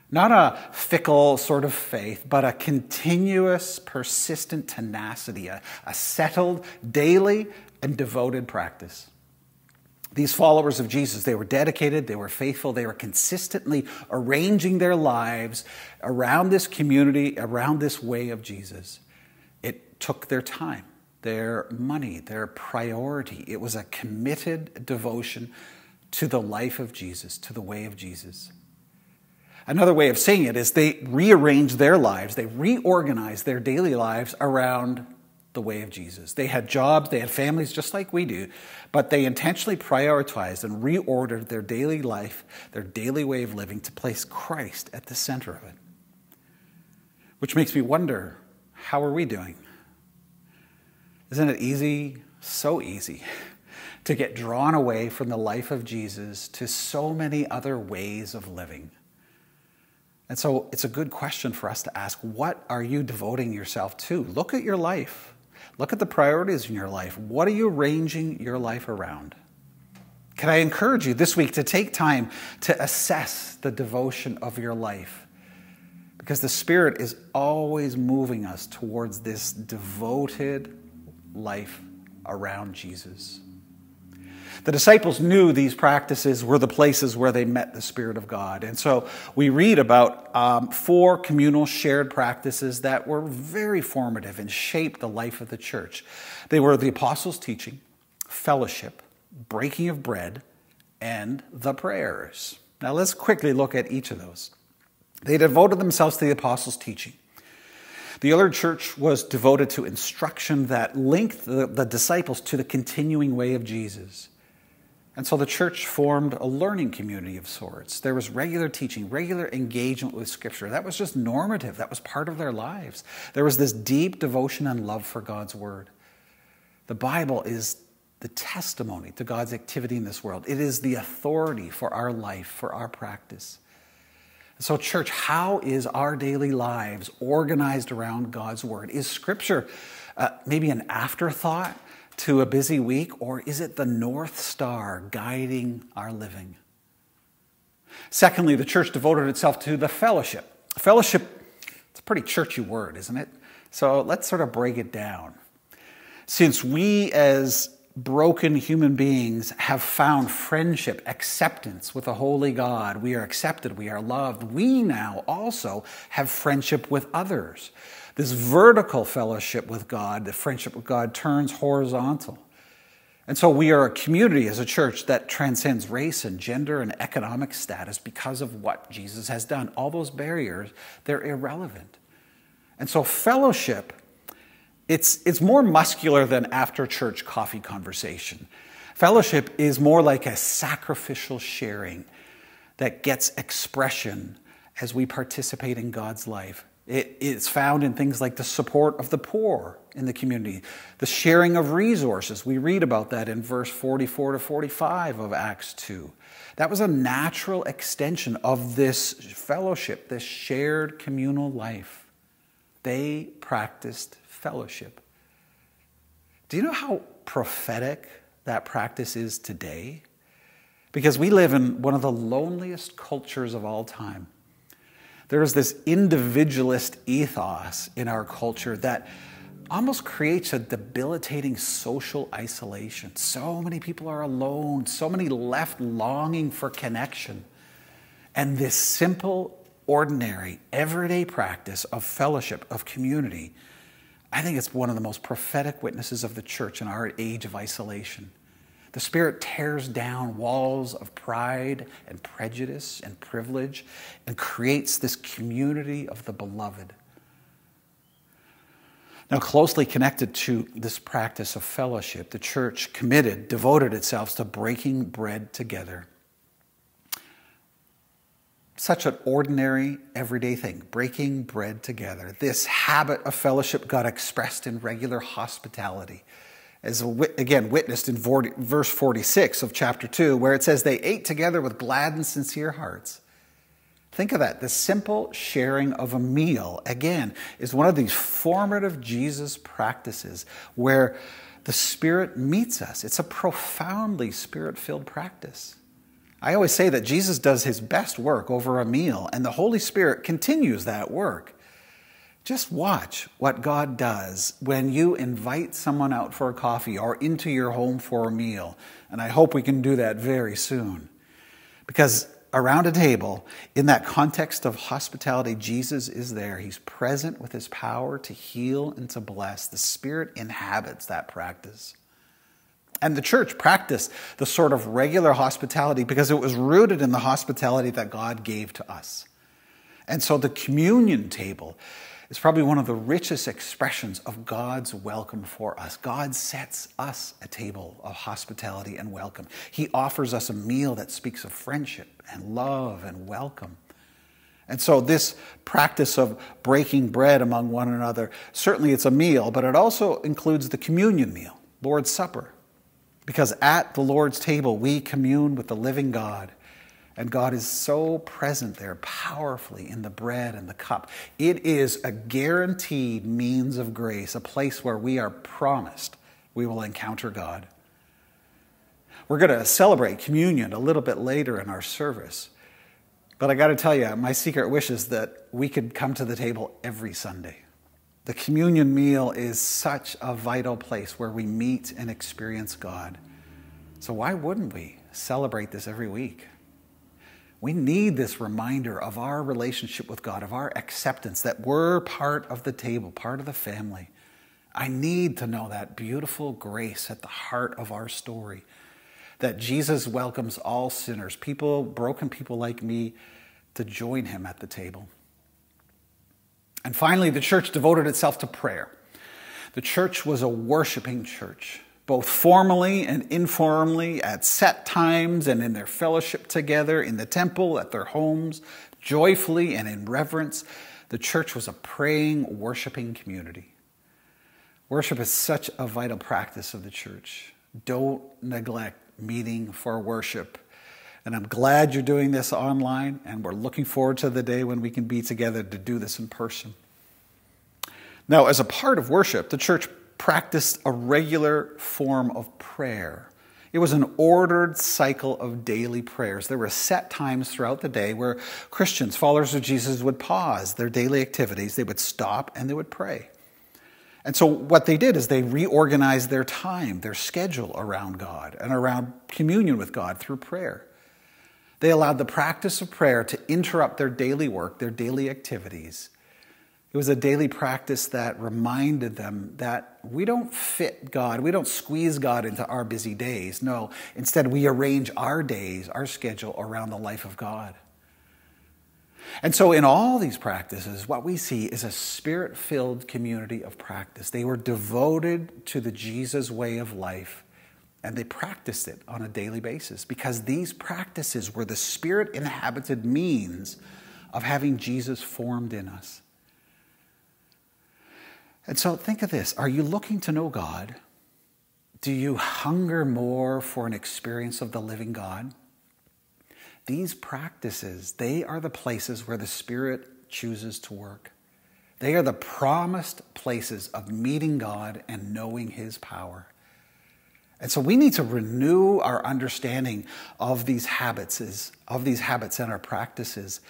Not a fickle sort of faith, but a continuous, persistent tenacity, a, a settled, daily, and devoted practice. These followers of Jesus, they were dedicated, they were faithful, they were consistently arranging their lives around this community, around this way of Jesus. It took their time their money, their priority. It was a committed devotion to the life of Jesus, to the way of Jesus. Another way of saying it is they rearranged their lives, they reorganized their daily lives around the way of Jesus. They had jobs, they had families just like we do, but they intentionally prioritized and reordered their daily life, their daily way of living to place Christ at the center of it. Which makes me wonder how are we doing? Isn't it easy, so easy, to get drawn away from the life of Jesus to so many other ways of living? And so it's a good question for us to ask what are you devoting yourself to? Look at your life. Look at the priorities in your life. What are you ranging your life around? Can I encourage you this week to take time to assess the devotion of your life? Because the Spirit is always moving us towards this devoted, life around Jesus. The disciples knew these practices were the places where they met the Spirit of God. And so we read about um, four communal shared practices that were very formative and shaped the life of the church. They were the apostles' teaching, fellowship, breaking of bread, and the prayers. Now let's quickly look at each of those. They devoted themselves to the apostles' teaching. The early church was devoted to instruction that linked the, the, disciples to the continuing way of Jesus. And so the church formed a learning community of sorts. There was regular teaching, regular engagement with Scripture. That was just normative, that was part of their lives. There was this deep devotion and love for God's Word. The Bible is the testimony to God's activity in this world, it is the authority for our life, for our practice. So, church, how is our daily lives organized around God's Word? Is Scripture uh, maybe an afterthought to a busy week, or is it the North Star guiding our living? Secondly, the church devoted itself to the fellowship. Fellowship, it's a pretty churchy word, isn't it? So let's sort of break it down. Since we as broken human beings have found friendship, acceptance with a holy God. We are accepted, we are loved. We now also have friendship with others. This vertical fellowship with God, the friendship with God, turns horizontal. And so we are a community as a church that transcends race and gender and economic status because of what Jesus has done. All those barriers, they're irrelevant. And so fellowship it's, it's more muscular than after church coffee conversation. Fellowship is more like a sacrificial sharing that gets expression as we participate in God's life It, it's found in things like the support of the poor in the community, the sharing of resources. We read about that in verse 44 to 45 of Acts 2. That was a natural extension of this fellowship, this shared communal life. They practiced fellowship. Do you know how prophetic that practice is today? Because we live in one of the loneliest cultures of all time. There is this individualist ethos in our culture that almost creates a debilitating social isolation. So many people are alone, so many left longing for connection. And this simple, ordinary, everyday practice of fellowship, of community, I think it's one of the most prophetic witnesses of the church in our age of isolation. The Spirit tears down walls of pride and prejudice and privilege and creates this community of the beloved. Now, closely connected to this practice of fellowship, the church committed, devoted itself to breaking bread together. Such an ordinary, everyday thing, breaking bread together. This habit of fellowship got expressed in regular hospitality as again witnessed in verse 46 of chapter 2, where it says, They ate together with glad and sincere hearts. Think of that. The simple sharing of a meal, again, is one of these formative Jesus practices where the Spirit meets us. It's a profoundly spirit filled practice. I always say that Jesus does his best work over a meal, and the Holy Spirit continues that work. Just watch what God does when you invite someone out for a coffee or into your home for a meal. And I hope we can do that very soon. Because around a table, in that context of hospitality, Jesus is there. He's present with his power to heal and to bless. The Spirit inhabits that practice. And the church practiced the sort of regular hospitality because it was rooted in the hospitality that God gave to us. And so the communion table is probably one of the richest expressions of God's welcome for us. God sets us a table of hospitality and welcome. He offers us a meal that speaks of friendship and love and welcome. And so, this practice of breaking bread among one another certainly it's a meal, but it also includes the communion meal, Lord's Supper. Because at the Lord's table, we commune with the living God and God is so present there powerfully in the bread and the cup. It is a guaranteed means of grace, a place where we are promised we will encounter God. We're going to celebrate communion a little bit later in our service. But I got to tell you, my secret wish is that we could come to the table every Sunday. The communion meal is such a vital place where we meet and experience God. So, why wouldn't we celebrate this every week? We need this reminder of our relationship with God, of our acceptance that we're part of the table, part of the family. I need to know that beautiful grace at the heart of our story that Jesus welcomes all sinners, people, broken people like me, to join him at the table. And finally, the church devoted itself to prayer. The church was a worshiping church both formally and informally, at set times and in their fellowship together, in the temple, at their homes, joyfully and in reverence. The church was a praying, worshiping community. Worship is such a vital practice of the church. Don't neglect meeting for worship. And I'm glad you're doing this online, and we're looking forward to the day when we can be together to do this in person. Now, as a part of worship, the church practiced a regular form of prayer. It was an ordered cycle of daily prayers. There were set times throughout the day where Christians, followers of Jesus, would pause their daily activities, they would stop, and they would pray. And so, what they did is they reorganized their time, their schedule around God and around communion with God through prayer. They allowed the practice of prayer to interrupt their daily work, their daily activities, it was a daily practice that reminded them that we don't fit God, we don't squeeze God into our busy days. No, instead, we arrange our days, our schedule around the life of God. And so, in all these practices, what we see is a spirit filled community of practice. They were devoted to the Jesus way of life and they practiced it on a daily basis because these practices were the spirit inhabited means of having Jesus formed in us. And so think of this are you looking to know God? Do you hunger more for an experience of the living God? These practices, they are the places where the Spirit chooses to work. They are the promised places of meeting God and knowing His power. And so we need to renew our understanding of these habits, of these habits and our practices,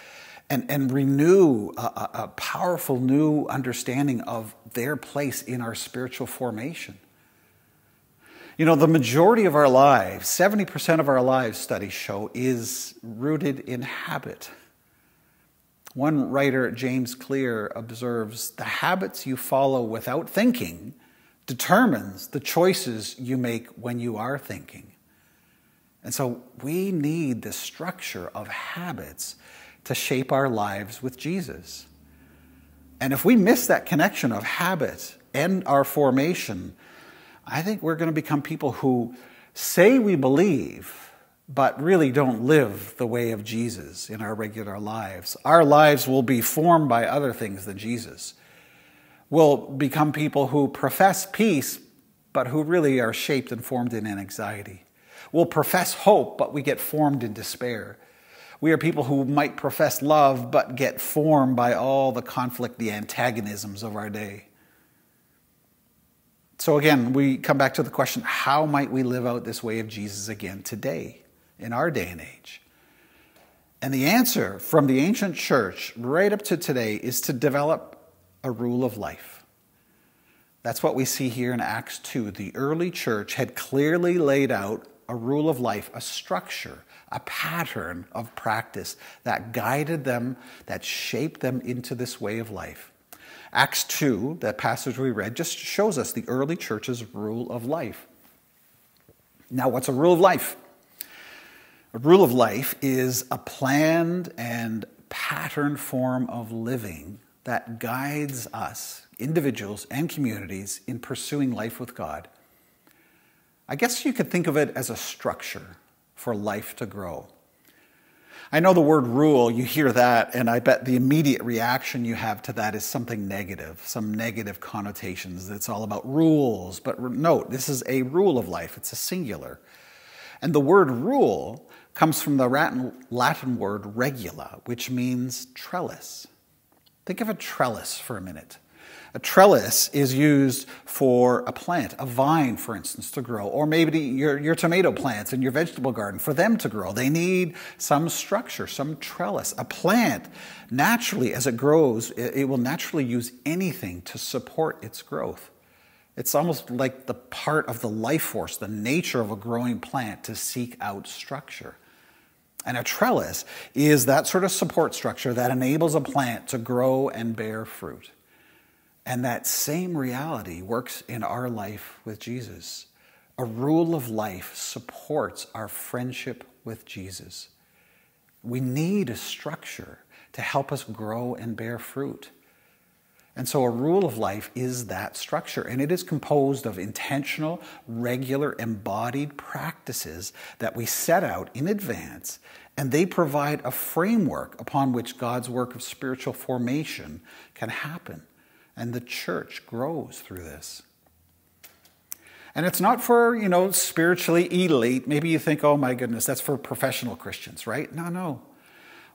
and, and renew a, a powerful new understanding of their place in our spiritual formation. You know, the majority of our lives, 70% of our lives, studies show, is rooted in habit. One writer, James Clear, observes the habits you follow without thinking determines the choices you make when you are thinking. And so we need the structure of habits to shape our lives with Jesus. And if we miss that connection of habit and our formation, I think we're going to become people who say we believe, but really don't live the way of Jesus in our regular lives. Our lives will be formed by other things than Jesus will become people who profess peace, but who really are shaped and formed in anxiety. We'll profess hope, but we get formed in despair. We are people who might profess love, but get formed by all the conflict, the antagonisms of our day. So, again, we come back to the question how might we live out this way of Jesus again today, in our day and age? And the answer from the ancient church right up to today is to develop a rule of life. That's what we see here in Acts 2. The early church had clearly laid out a rule of life, a structure, a pattern of practice that guided them, that shaped them into this way of life. Acts 2, that passage we read, just shows us the early church's rule of life. Now, what's a rule of life? A rule of life is a planned and patterned form of living that guides us, individuals and communities, in pursuing life with God. I guess you could think of it as a structure for life to grow. I know the word rule, you hear that, and I bet the immediate reaction you have to that is something negative, some negative connotations. It's all about rules. But note, this is a rule of life, it's a singular. And the word rule comes from the Latin word regula, which means trellis. Think of a trellis for a minute. A trellis is used for a plant, a vine, for instance, to grow, or maybe your, your tomato plants in your vegetable garden, for them to grow. They need some structure, some trellis. A plant, naturally, as it grows, it, it will naturally use anything to support its growth. It's almost like the part of the life force, the nature of a growing plant to seek out structure. And a trellis is that sort of support structure that enables a plant to grow and bear fruit. And that same reality works in our life with Jesus. A rule of life supports our friendship with Jesus. We need a structure to help us grow and bear fruit. And so, a rule of life is that structure, and it is composed of intentional, regular, embodied practices that we set out in advance, and they provide a framework upon which God's work of spiritual formation can happen. And the church grows through this. And it's not for, you know, spiritually elite. Maybe you think, oh my goodness, that's for professional Christians, right? No, no.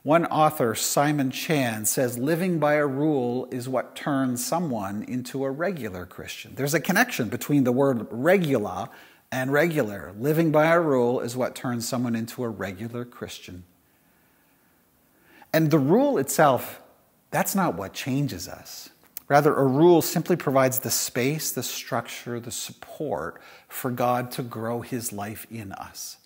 One author, Simon Chan, says living by a rule is what turns someone into a regular Christian. There's a connection between the word regula and regular. Living by a rule is what turns someone into a regular Christian. And the rule itself, that's not what changes us. Rather, a rule simply provides the space, the structure, the support for God to grow his life in us.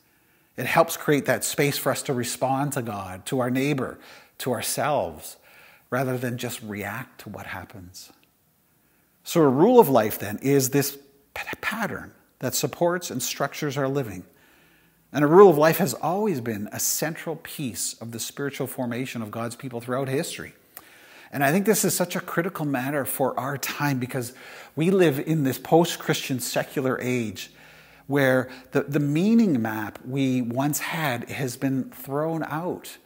It helps create that space for us to respond to God, to our neighbor, to ourselves, rather than just react to what happens. So, a rule of life then is this pattern that supports and structures our living. And a rule of life has always been a central piece of the spiritual formation of God's people throughout history. And I think this is such a critical matter for our time because we live in this post Christian secular age where the, the meaning map we once had has been thrown out.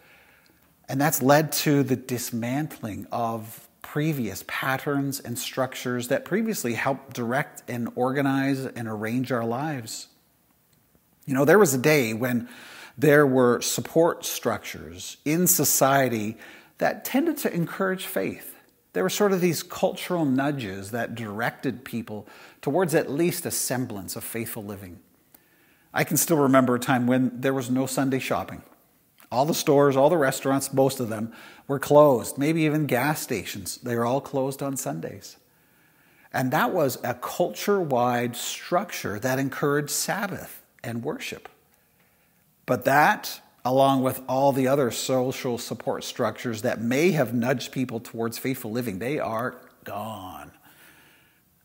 And that's led to the dismantling of previous patterns and structures that previously helped direct and organize and arrange our lives. You know, there was a day when there were support structures in society that tended to encourage faith. There were sort of these cultural nudges that directed people towards at least a semblance of faithful living. I can still remember a time when there was no Sunday shopping. All the stores, all the restaurants, most of them were closed, maybe even gas stations. They were all closed on Sundays. And that was a culture wide structure that encouraged Sabbath and worship. But that, along with all the other social support structures that may have nudged people towards faithful living, they are gone.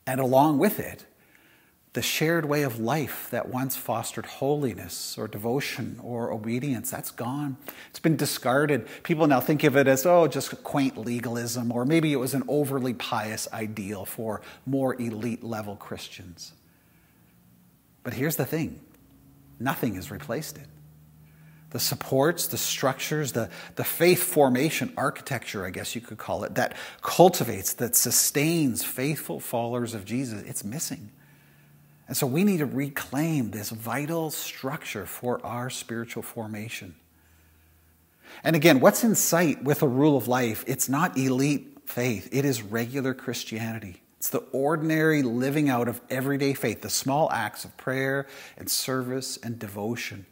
And along with it, the shared way of life that once fostered holiness or devotion or obedience, that's gone. It's been discarded. People now think of it as, oh, just quaint legalism, or maybe it was an overly pious ideal for more elite level Christians. But here's the thing nothing has replaced it. The supports, the structures, the, the faith formation architecture, I guess you could call it, that cultivates, that sustains faithful followers of Jesus, it's missing. And so we need to reclaim this vital structure for our spiritual formation. And again, what's in sight with a rule of life? It's not elite faith, it is regular Christianity. It's the ordinary living out of everyday faith, the small acts of prayer and service and devotion,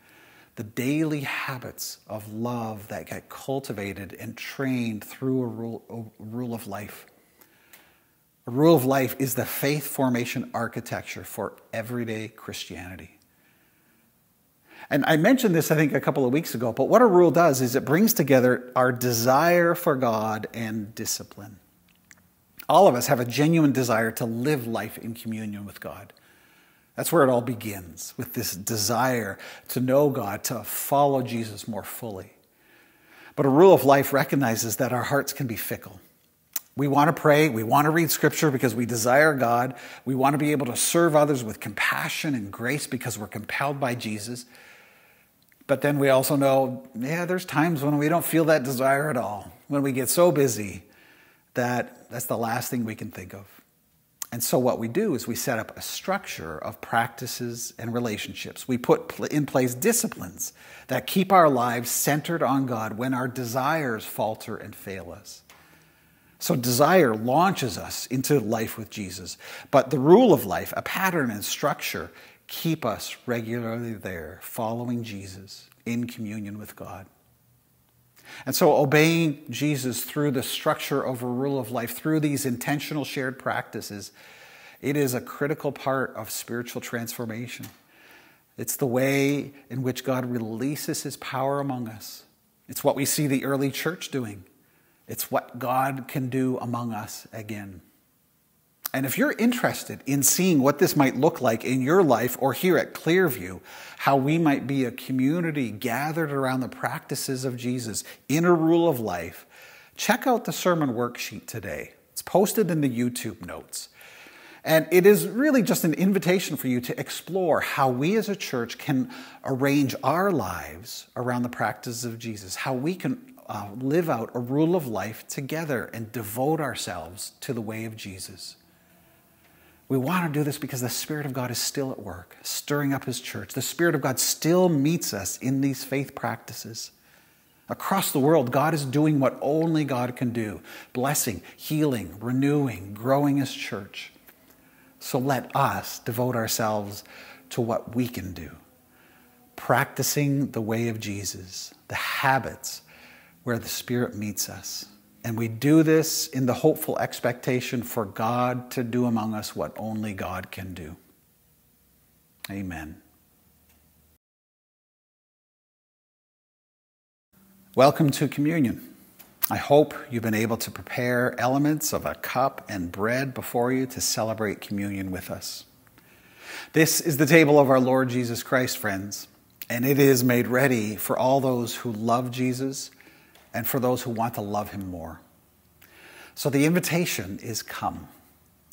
the daily habits of love that get cultivated and trained through a rule, a rule of life. A rule of life is the faith formation architecture for everyday Christianity. And I mentioned this, I think, a couple of weeks ago, but what a rule does is it brings together our desire for God and discipline. All of us have a genuine desire to live life in communion with God. That's where it all begins, with this desire to know God, to follow Jesus more fully. But a rule of life recognizes that our hearts can be fickle. We want to pray. We want to read scripture because we desire God. We want to be able to serve others with compassion and grace because we're compelled by Jesus. But then we also know, yeah, there's times when we don't feel that desire at all, when we get so busy that that's the last thing we can think of. And so, what we do is we set up a structure of practices and relationships. We put in place disciplines that keep our lives centered on God when our desires falter and fail us. So desire launches us into life with Jesus. But the rule of life, a pattern and structure, keep us regularly there, following Jesus in communion with God. And so obeying Jesus through the structure of a rule of life, through these intentional shared practices, it is a critical part of spiritual transformation. It's the way in which God releases his power among us. It's what we see the early church doing. It's what God can do among us again. And if you're interested in seeing what this might look like in your life or here at Clearview, how we might be a community gathered around the practices of Jesus in a rule of life, check out the sermon worksheet today. It's posted in the YouTube notes. And it is really just an invitation for you to explore how we as a church can arrange our lives around the practices of Jesus, how we can uh, live out a rule of life together and devote ourselves to the way of Jesus. We want to do this because the Spirit of God is still at work, stirring up His church. The Spirit of God still meets us in these faith practices. Across the world, God is doing what only God can do blessing, healing, renewing, growing His church. So let us devote ourselves to what we can do, practicing the way of Jesus, the habits where the Spirit meets us. And we do this in the hopeful expectation for God to do among us what only God can do. Amen. Welcome to communion. I hope you've been able to prepare elements of a cup and bread before you to celebrate communion with us. This is the table of our Lord Jesus Christ, friends, and it is made ready for all those who love Jesus and for those who want to love him more. So the invitation is come.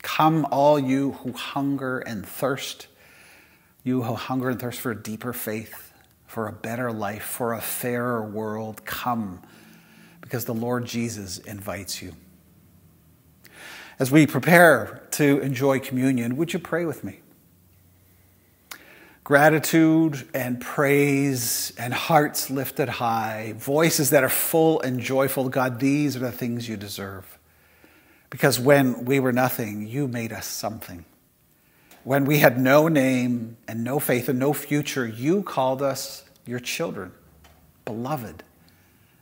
Come, all you who hunger and thirst, you who hunger and thirst for a deeper faith, for a better life, for a fairer world. Come, because the Lord Jesus invites you. As we prepare to enjoy communion, would you pray with me? Gratitude and praise and hearts lifted high, voices that are full and joyful. God, these are the things you deserve. Because when we were nothing, you made us something. When we had no name and no faith and no future, you called us your children, beloved.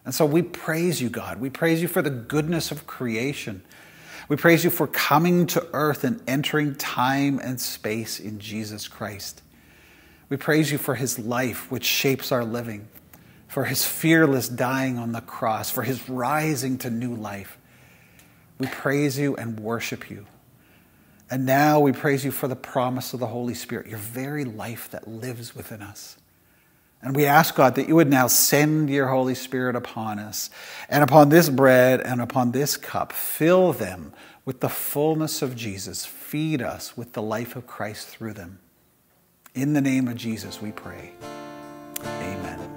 And so we praise you, God. We praise you for the goodness of creation. We praise you for coming to earth and entering time and space in Jesus Christ. We praise you for his life, which shapes our living, for his fearless dying on the cross, for his rising to new life. We praise you and worship you. And now we praise you for the promise of the Holy Spirit, your very life that lives within us. And we ask, God, that you would now send your Holy Spirit upon us and upon this bread and upon this cup. Fill them with the fullness of Jesus. Feed us with the life of Christ through them. In the name of Jesus, we pray. Amen.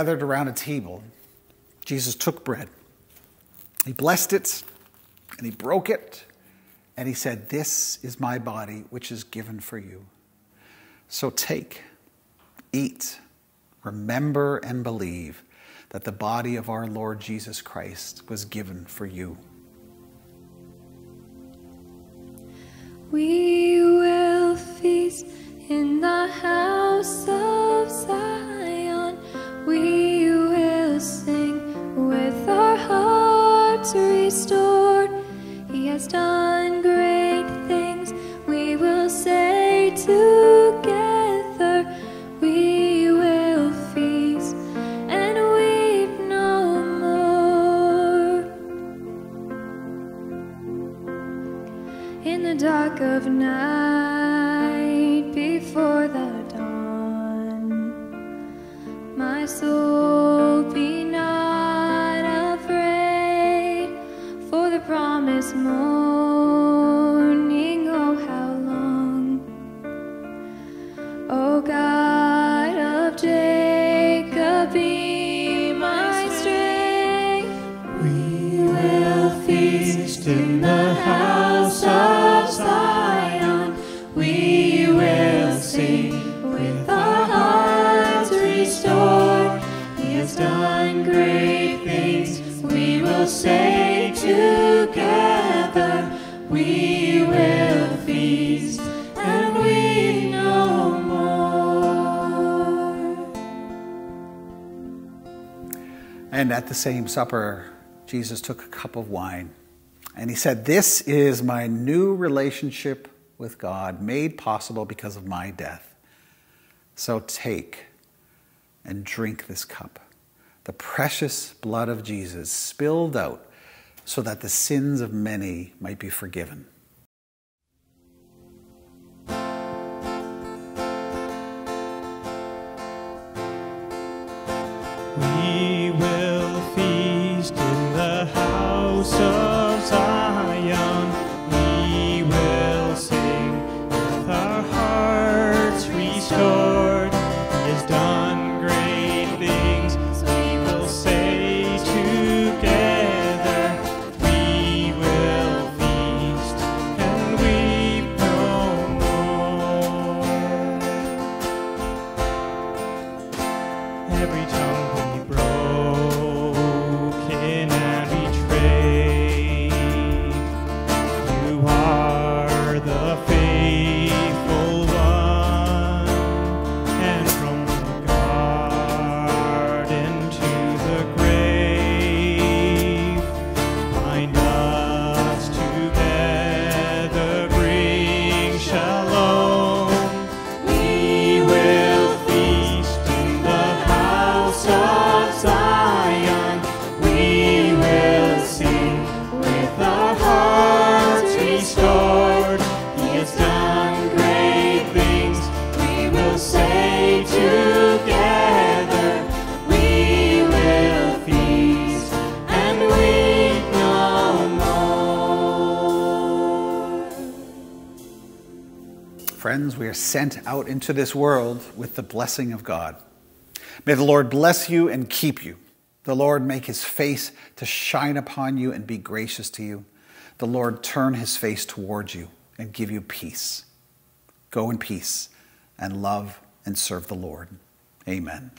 Gathered around a table, Jesus took bread. He blessed it and he broke it and he said, This is my body, which is given for you. So take, eat, remember, and believe that the body of our Lord Jesus Christ was given for you. We will feast in the house the same supper, Jesus took a cup of wine and he said, This is my new relationship with God, made possible because of my death. So take and drink this cup, the precious blood of Jesus spilled out so that the sins of many might be forgiven. Are sent out into this world with the blessing of God. May the Lord bless you and keep you. The Lord make his face to shine upon you and be gracious to you. The Lord turn his face towards you and give you peace. Go in peace and love and serve the Lord. Amen.